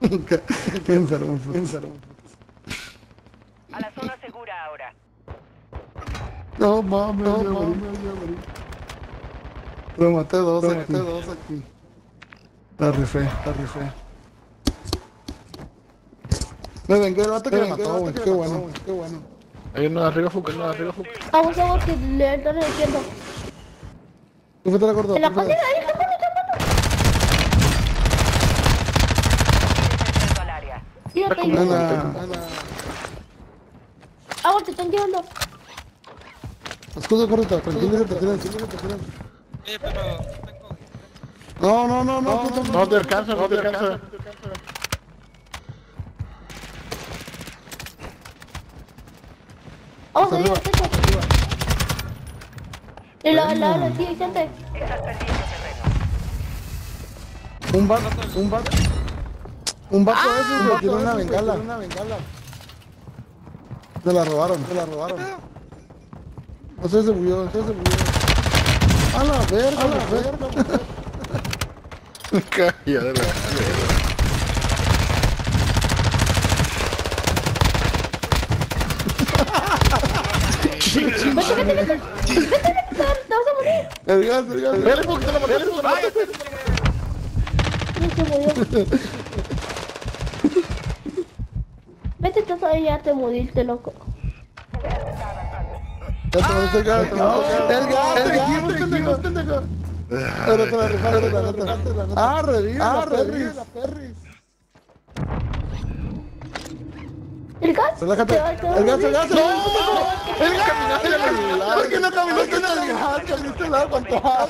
Qué enfermo, qué enfermo. A la zona segura ahora. No mames, no mames, Lo maté dos, lo maté dos aquí. La rifé, la rifé. Me vengué el vato que me mató, güey. Qué bueno, qué bueno. Hay uno de arriba, Fuca, uno de arriba, Fuca. Vamos, vamos, que le están metiendo. ¿Tú fuiste la cortó? En la cocina, ahí Tírate. Vamos, te están llevando. Escudo tranquilo. Oye, pero tengo... No, no, no, no, no, No te alcanza, no te alcanza. Vamos, arriba, techo. En la, la, la, sí, hay gente. Estás perdiendo terreno. Un vato, un vato. Un vato de esos le tiró una bengala. Una bengala. Se la robaron, se la robaron. No sé, se murió, no sé, se murió. A la verga, a la verga. Calla de la Vete, vete, vete. Vete, vete, te vas a morir. El gas, el gas. Dale, Fuca, te la maté, te la maté. No se murió. Vete, tú ya te moriste, loco. Ya te moriste el gas. El gas, el gas, pendejo, pendejo. Pero te la rifaste, la neta. Ah, revive, ah, revive la perris. ¿El gas? Relájate. El gas, el gas, el gas. El gas. ¿Por qué no caminaste no caminaste al gas? Caminaste al lado con todo.